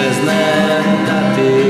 przez nęta ty.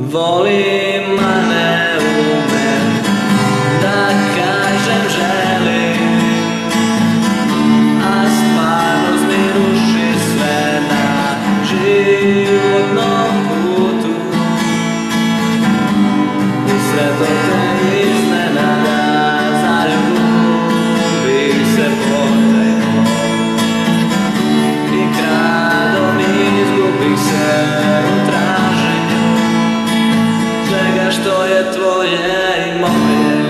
Volim, a ne umem da kažem želim A stvarnost mi ruši sve na životnom što je tvoje i moje